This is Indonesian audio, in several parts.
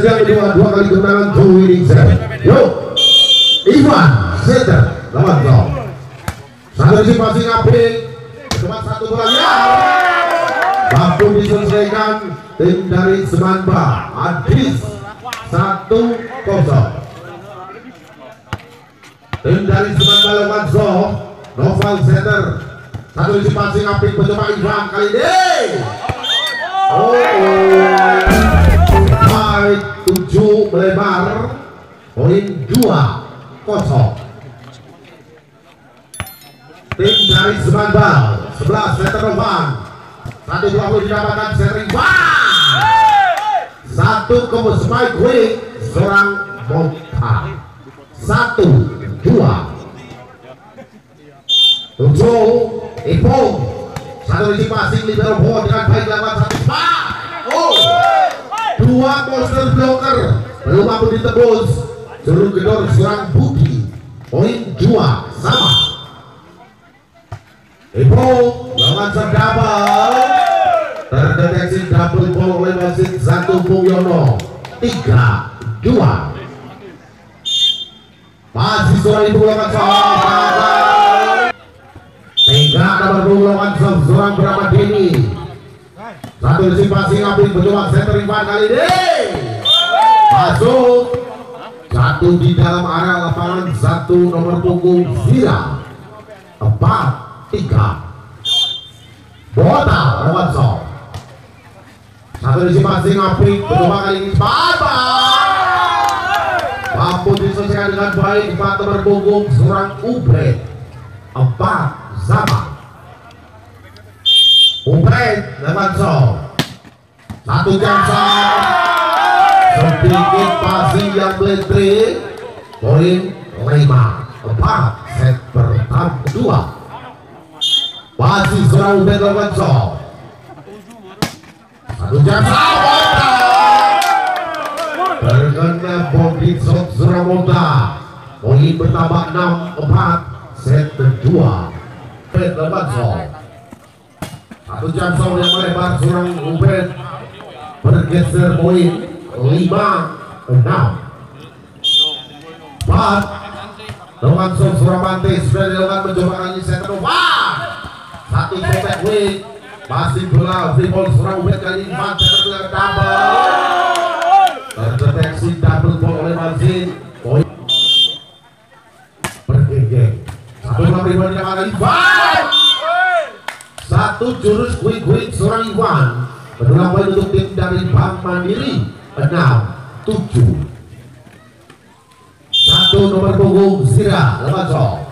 sekali dua dua kali kemenangan to winning set yuk ya. Ivan setter lawan kau satu lagi pasti ngapin cuma satu bola. Ya. Waktu diselesaikan tim dari Semanba Adis satu kosong. Tim dari Semanba lawan Zoh Noval setter satu lagi pasti ngapin cuma Ivan kali ini oh, oh tujuh melebar poin dua kosong. Tim dari Semandal 11 meter depan. 120 didapatkan seri satu ke Spike Wing seorang Monta satu dua. Tujuh Ipo satu di passing libero bawah dengan baik lewat satu Spike oh dua monster blocker belum mampu ditebus. Juru gedor serang Budi poin dua sama. Ipo lawan double terdeteksi double ball oleh wasit satu Bung Yono tiga dua. Masih suara ibu lawan sahabat Tiga nomor dua lawan seorang bernama Denny satu di passing api berjuang center Ivan kali ini. Masuk. Satu di dalam area lapangan satu nomor punggung Zira. Empat tiga. Bota lawan Sol satu di passing api berjuang kali ini. Baba mampu diselesaikan dengan baik. Empat nomor punggung seorang Ubret empat sama Ubret lawan Sol satu jam sedikit pasti yang beletre poin lima. Empat set pertama kedua. Masih seorang Ubed lawan Sol satu jam terkena body shot seorang Monta poin bertambah enam empat set kedua. Ubed lawan Sol satu jam yang melebar seorang Ubed bergeser poin. Lima enam. Empat. Dengan Sol Surabante sudah dilakukan mencoba kali set kedua satu sobek wing masih bola seorang Ubed kali ini set kedua double. Terdeteksi double ball oleh Mazin poin. Bergegeng. Satu bola free ball didapatkan Ivan satu jurus quick seorang Ivan Berdua poin untuk tim dari Bank Mandiri. 6 7 satu nomor punggung Zira Lemanso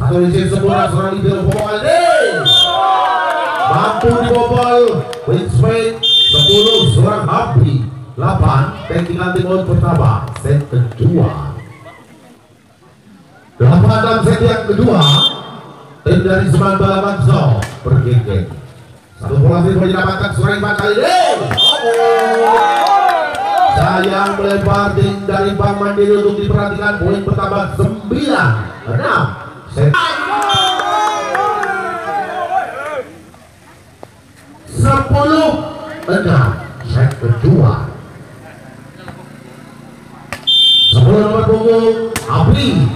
satu di sempurna seorang libero bobol ini mampu dibobol win speed 10 seorang Habri 8 dan tinggal timur pertama set kedua. 8 set yang kedua tim dari Seman Balamanso bergengeng. Satu bola tidak didapatkan seorang Iman kali sayang melebar tim dari Bank Mandiri untuk diperhatikan poin bertambah 9 6 set. 10 6 set kedua. 10 nomor punggung Abri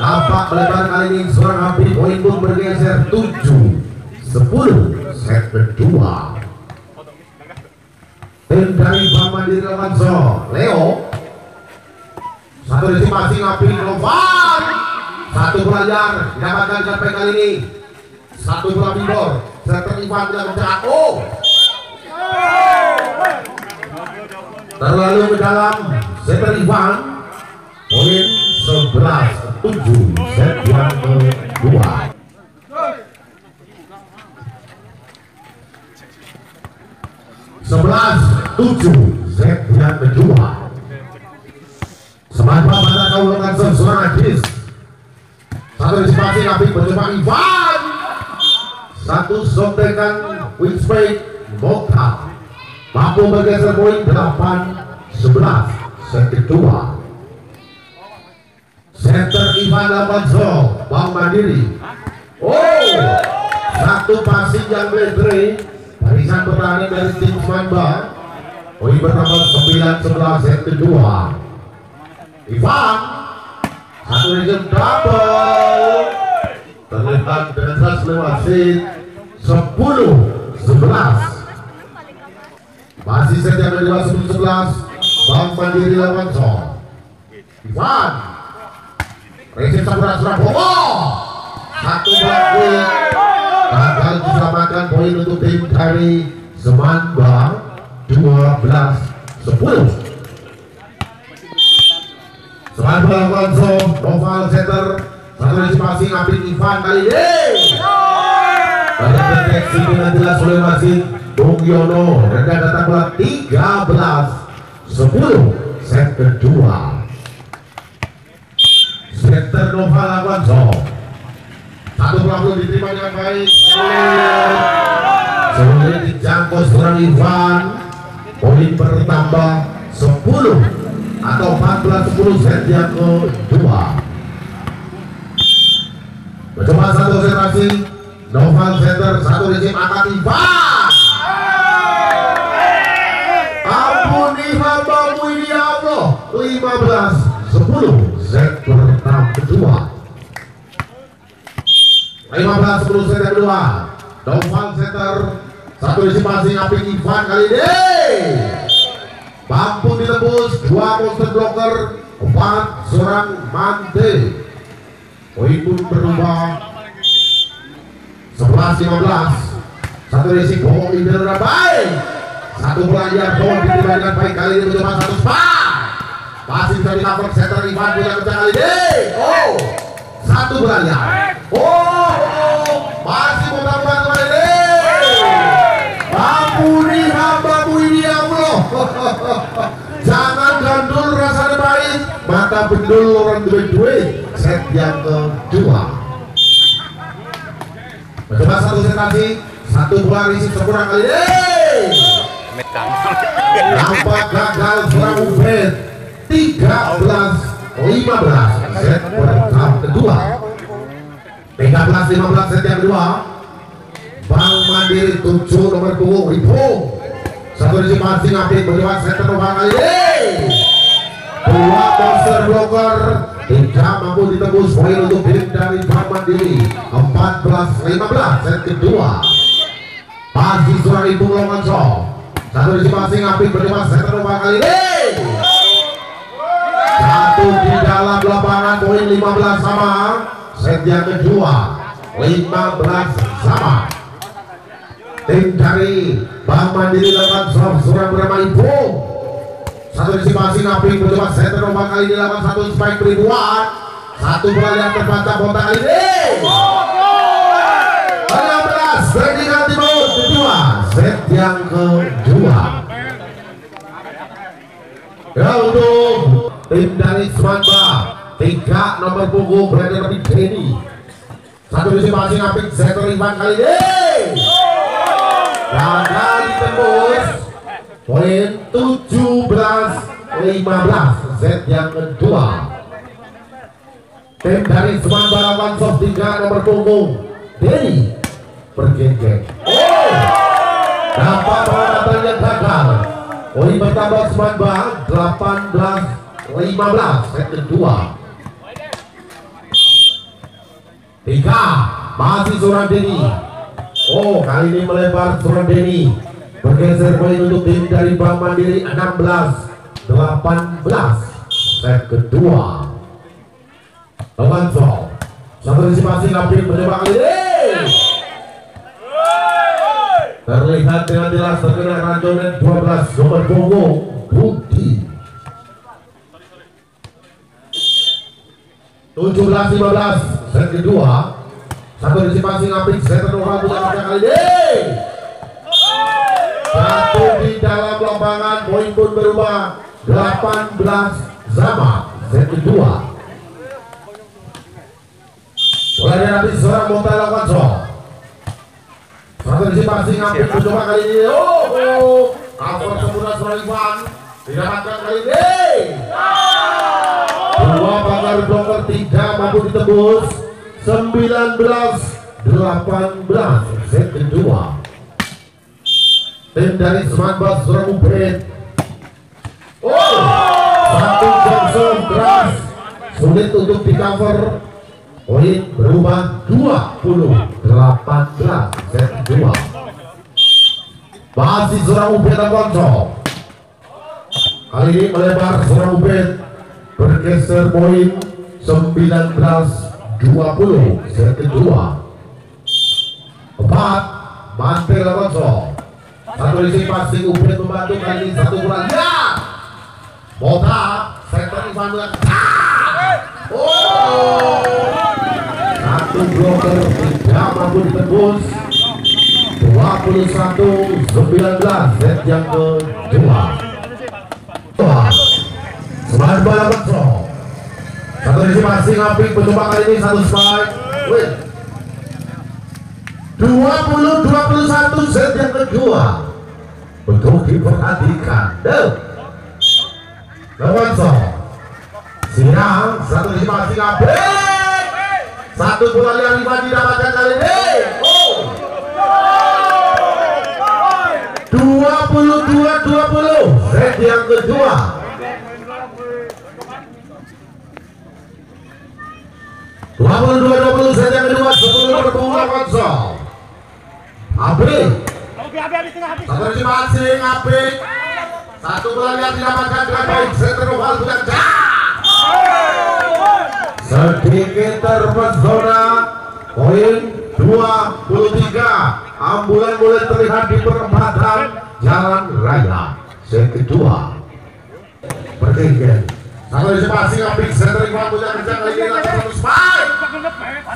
dapat melebar kali ini? Seorang Abri poin pun bergeser. 7 10 set kedua. Tim dari Bank Mandiri Lewanso Leo. Satu di masing api Novan satu pelajar didapatkan sampai kali ini. Satu bola bidor setter Ivan tidak mencerak oh. Terlalu ke dalam setter Ivan poin 11 7 set yang kedua sebelas tujuh set yang kedua semangka pada kaulungan seorang Adis satu disipasi Nabi berjumpa Ivan satu sontekan wing speed Mokta mampu bergeser poin 8 11 set kedua center Ivan Avanzo Bang Mandiri. Oh satu passing yang letre barisan pertahanan dari tim Smamba Poin pertama 9-11 set kedua. Ivan satu region double. Terlihat dengan lewat set 10 11 masih set yang kedua 10 11 Bang Mandiri lawan Ivan Resim Sampurna Surabaya satu belakang gagal diselamatkan poin untuk tim dari Semanda 12 10 Semanda Alonso Noval Center. Satu antisipasi ngambil Ivan kali ini. Pada deteksi dengan jelas oleh masih Bung Yono. Rendah datang bola 13 10 set kedua Center Noval Alonso satu belum diterima dengan baik. Sulit dijangkau seorang Ivan Poin bertambah 10 Atau 14-10 set yang kedua Mencoba satu konsentrasi. Noval Center satu rezim angkat Ivan. Ampuni hambamu ini ya Allah 15 10 set kedua. 15 10 set kedua. Noval Center. Satu masing apik Ivan kali ini mampu ditembus dua monster blocker empat seorang mante. Poin pun berubah. 11 15 satu racing bohong dengan baik satu belajar bohong dengan baik kali ini mencoba satu spa masih di cover center Ivan punya kencang kali ini. Oh satu belajar oh, oh masih mudah-mudahan kembali ini ampuni hambamu ini ya Allah. Jangan gandul rasanya baik mata bendul orang duit-duit set yang kedua. Mencoba satu set lagi. Satu bola risik sempurna kali ini. Nampak gagal seorang Ubed 13 15 set pertama kedua. 13 15 set yang kedua. Bang Mandiri 7 nomor punggung Ripo Satu risik masing update mencoba set kedua kali Dua monster blocker tidak mampu ditembus poin untuk tim dari Bang Mandiri. 14-15 set kedua. Masih seorang ibu longan so satu di masing apik berdebat set kedua kali satu di dalam lapangan poin 15 sama. Set yang kedua 15 sama. Tim dari Bang Mandiri lawan seorang bernama Ibu. Satu di masing apik berdebat set kedua kali ini lawan satu spike beribuan satu bola yang terbaca botak kali ini. 16 Vertikal Timur kedua. Set yang kedua. Ya untuk tim dari Semanda tiga nomor punggung berada di Denny satu di masing apik setter Ivan kali ini. Gagal ditembus poin 17 15 set yang kedua. Tim dari Semanda lawan soft 3 nomor punggung Denny bergengge. Oh dapat perawatan yang gagal. Poin bertambah Semanda 18 15 set kedua tiga masih seorang Denny oh kali ini melebar seorang Denny bergeser poin untuk tim dari Bank Mandiri 16 18 set kedua. Alonso satu antisipasi Nabil menembak terlihat dengan jelas terkena ranconan 12 nomor punggung Budi 17-15 set kedua. Satu antisipasi Nabil set kedua punya kali. Ini satu di dalam lapangan poin pun berubah. 18 sama. Set kedua. Mulai dari seorang Monta lakukan so. Satu di masing ngambil mencoba kali ini. Oh, oh. sempurna seorang Ivan didapatkan kali ini dua pagar blokir tiga mampu ditembus. 19 18 set kedua tim dari Smart Bus Surabu Brand oh! Satu Johnson keras sulit untuk di cover. Poin berubah 20 18 set kedua masih Surabu Brand dan Kali ini melebar Surabu Brand bergeser poin 19 20 set kedua. Empat mantel konco satu isi passing ubed membantu kali satu kurang. Ya! Botak sektor Ivan Oh! Satu bloker tidak mampu ditembus. 21 19 set yang kedua. Semangat kontrol Satu isi masing apik mencoba kali ini satu spike Win 20-21 set yang kedua. Untuk diperhatikan. Duh Lewanso. Siang Satu isi masing apik Satu bola yang lima didapatkan kali ini. Oh 22-20 set yang kedua 22-20 set yang kedua sebelum berbola konsol Abri satu di masing Abri satu bola yang didapatkan dengan baik center oval bukan sedikit terpesona poin 23 ambulan mulai terlihat di perempatan jalan raya set kedua. Bergeger center kencang lagi satu spike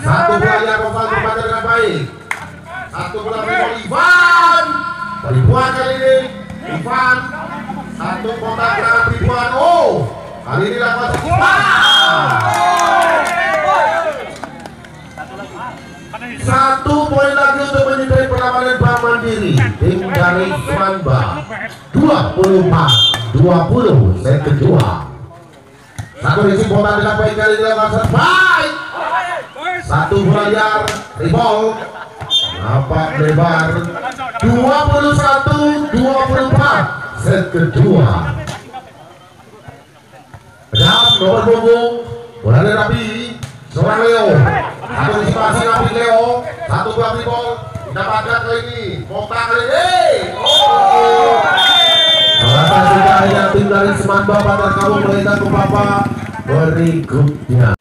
satu bola yang terbaca dengan baik. Satu bola dari Ivan. Ribuan kali ini. Ivan. Satu kotak Ribuan. Oh! Kali ini dapat satu poin lagi untuk menyudahi perlawanan Bank Mandiri. Tim dari Swanba 24 20 set kedua satu isi bola dilapai kali ini dapat baik. Satu bola liar rebound. Nampak lebar. 21 24 set kedua. Dap nomor punggung bola dari Rapi seorang Leo. Satu antisipasi Rapi Leo. Satu bola ball dapatkan kali ini. Kota kali ini. Oh Sudah ada tim dari Semanda pada kamu melihat ke Bapak berikutnya